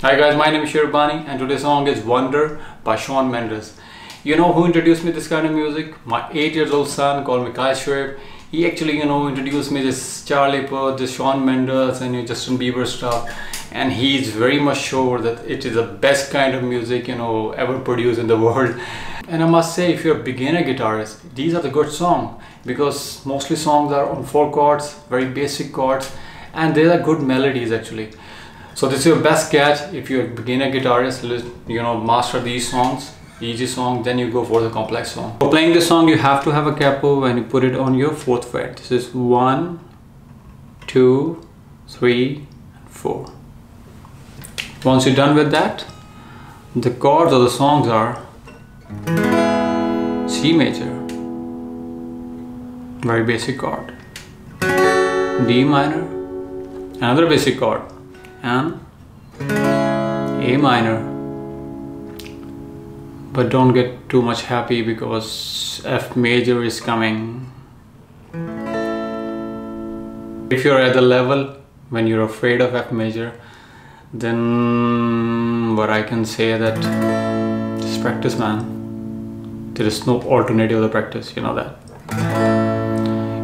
Hi guys, my name is Shirbani and today's song is Wonder by Shawn Mendes. You know who introduced me this kind of music? My 8 years old son called me Kai Shoaib. He actually, you know, introduced me this Charlie Puth, this Shawn Mendes and Justin Bieber stuff. And he's very much sure that it is the best kind of music, you know, ever produced in the world. And I must say, if you're a beginner guitarist, these are the good songs because mostly songs are on four chords, very basic chords, and they are good melodies actually. So this is your best catch if you're a beginner guitarist, you know, master these songs, easy song, then you go for the complex song. For playing this song, you have to have a capo when you put it on your fourth fret. This is one, two, three, four. Once you're done with that, the chords of the songs are C major, very basic chord, D minor, another basic chord, and A minor. But don't get too much happy because F major is coming. If you're at the level when you're afraid of F major, then what I can say that just practice man there is no alternative to practice you know that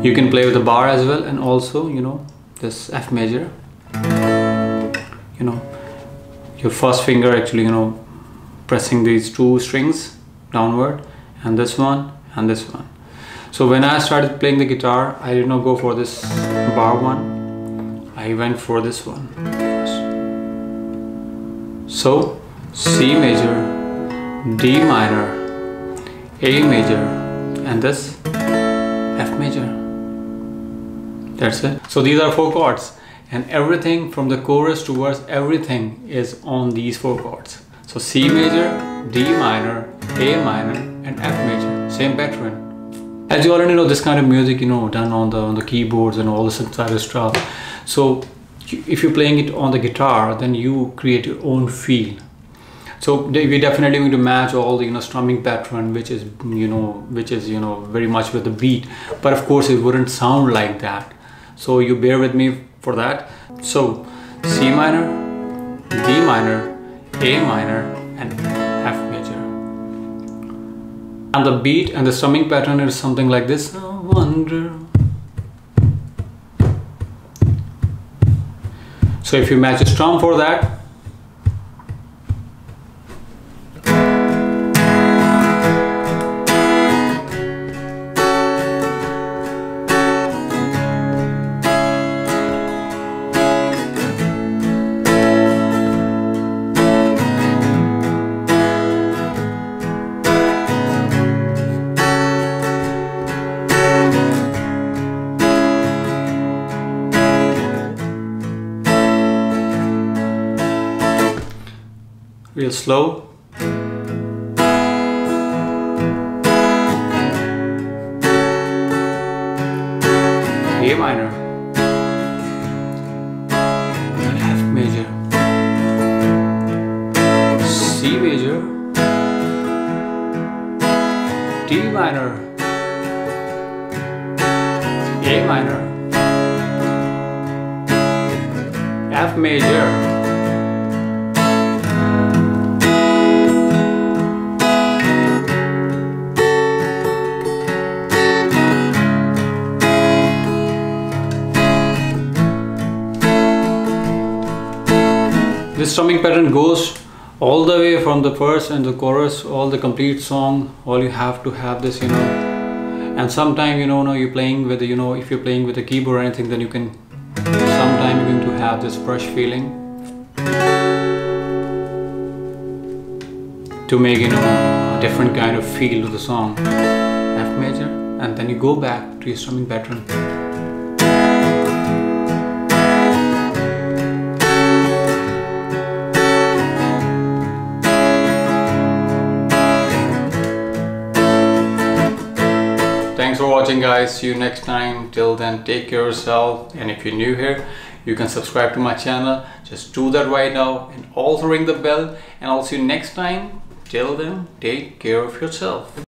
you can play with the bar as well and also you know this F major you know your first finger actually you know pressing these two strings downward and this one and this one so when I started playing the guitar I did not go for this bar one I went for this one so C major D minor a major and this F major. That's it. So these are four chords and everything from the chorus towards everything is on these four chords. So C major, D minor, A minor and F major. Same pattern. As you already know this kind of music you know done on the on the keyboards and all the synthesizer stuff. So if you're playing it on the guitar then you create your own feel so we definitely going to match all the you know strumming pattern which is you know which is you know very much with the beat but of course it wouldn't sound like that so you bear with me for that. So C minor D minor A minor and F major. And the beat and the strumming pattern is something like this. I wonder. So if you match a strum for that real slow. A minor, F major, C major, D minor, A minor, F major, this strumming pattern goes all the way from the verse and the chorus all the complete song all you have to have this you know. And sometime you know now you're playing with you know if you're playing with a keyboard or anything then you can sometime you're going to have this brush feeling. To make you know a different kind of feel to the song. F major. And then you go back to your strumming pattern thanks for watching guys. See you next time. Till then take care of yourself. And if you're new here you can subscribe to my channel. Just do that right now and also ring the bell. And I'll see you next time. Till then take care of yourself